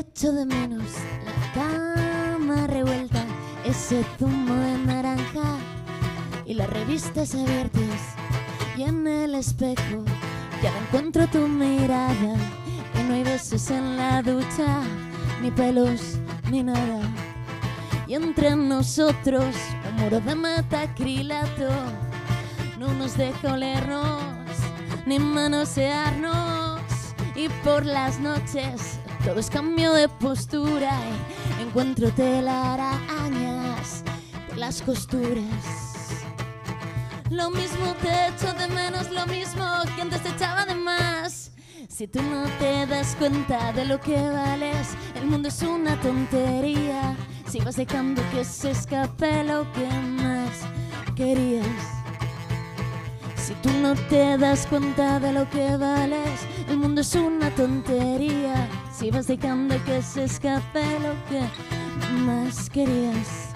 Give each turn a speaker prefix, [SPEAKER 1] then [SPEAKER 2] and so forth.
[SPEAKER 1] Echo de menos la cama revuelta, ese zumo de naranja y las revistas abiertas. Y en el espejo ya no encuentro tu mirada y no hay besos en la ducha, ni pelos, ni nada. Y entre nosotros un muro de metacrilato no nos deja olernos ni manosearnos. Y por las noches todo es cambio de postura y encuentro telarañas de las costuras. Lo mismo te echo de menos, lo mismo que antes te echaba de más. Si tú no te das cuenta de lo que vales, el mundo es una tontería. Si vas dejando que se escape lo que más querías. Si tú no te das cuenta de lo que vales, el mundo es una tontería. Si vas dejando que se escape lo que más querías.